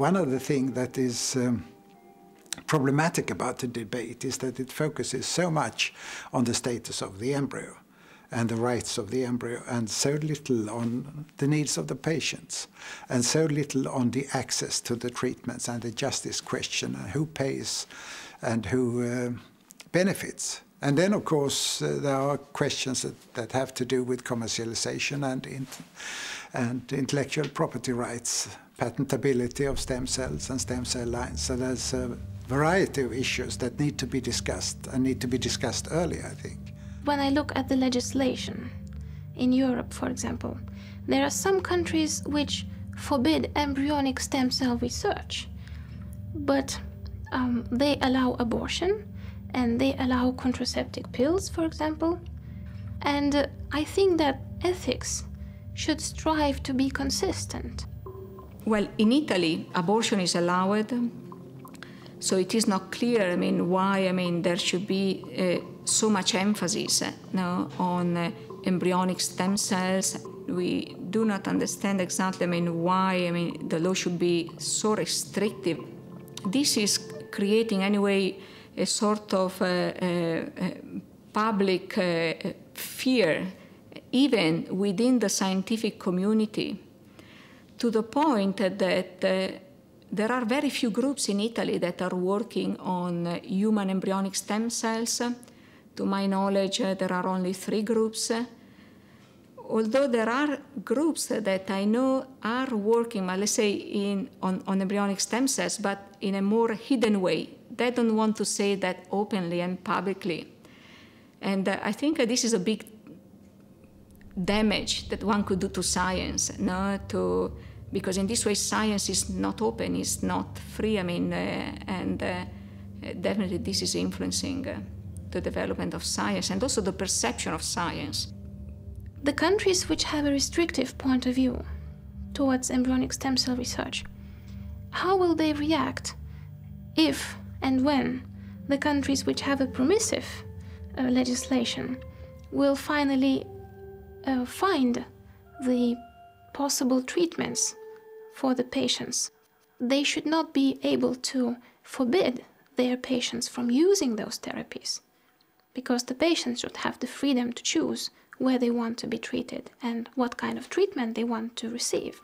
One of the things that is um, problematic about the debate is that it focuses so much on the status of the embryo and the rights of the embryo, and so little on the needs of the patients, and so little on the access to the treatments and the justice question, and who pays and who uh, benefits. And then, of course, uh, there are questions that, that, have to do with commercialization and, in, and intellectual property rights, patentability of stem cells and stem cell lines. So there's a variety of issues that need to be discussed and need to be discussed early, I think. When I look at the legislation, in Europe, for example, there are some countries which forbid embryonic stem cell research, but um, they allow abortion and they allow contraceptive pills, for example. And uh, I think that ethics should strive to be consistent. Well, in Italy, abortion is allowed, so it is not clear. I mean, why? I mean, there should be uh, so much emphasis no, on uh, embryonic stem cells. We do not understand exactly, I mean, why I mean, the law should be so restrictive. This is creating, anyway, a sort of uh, uh, public uh, fear, even within the scientific community, to the point that there are very few groups in Italy that are working on human embryonic stem cells to my knowledge, there are only three groups. Although there are groups that I know are working, let's say, in, on, on embryonic stem cells, but in a more hidden way. They don't want to say that openly and publicly. And uh, I think uh, this is a big damage that one could do to science, no? to, because in this way science is not open, it's not free. I mean, uh, and uh, definitely this is influencing uh, the development of science and also the perception of science. The countries which have a restrictive point of view towards embryonic stem cell research, how will they react if and when the countries which have a permissive uh, legislation will finally uh, find the possible treatments for the patients? They should not be able to forbid their patients from using those therapies because the patients should have the freedom to choose where they want to be treated and what kind of treatment they want to receive.